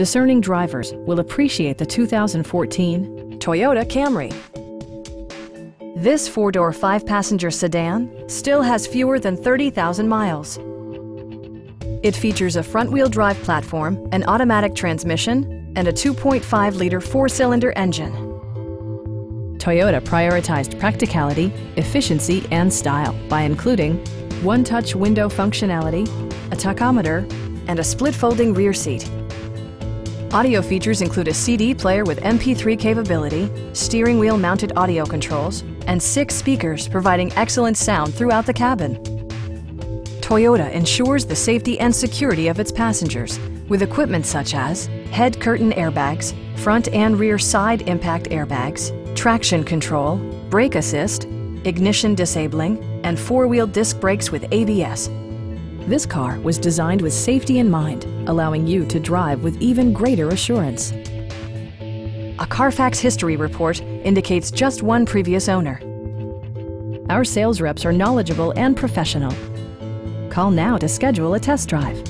discerning drivers will appreciate the 2014 Toyota Camry. This four-door, five-passenger sedan still has fewer than 30,000 miles. It features a front-wheel drive platform, an automatic transmission, and a 2.5-liter four-cylinder engine. Toyota prioritized practicality, efficiency, and style by including one-touch window functionality, a tachometer, and a split folding rear seat. Audio features include a CD player with MP3 capability, steering wheel mounted audio controls, and six speakers providing excellent sound throughout the cabin. Toyota ensures the safety and security of its passengers with equipment such as head curtain airbags, front and rear side impact airbags, traction control, brake assist, ignition disabling, and four-wheel disc brakes with ABS. This car was designed with safety in mind, allowing you to drive with even greater assurance. A Carfax history report indicates just one previous owner. Our sales reps are knowledgeable and professional. Call now to schedule a test drive.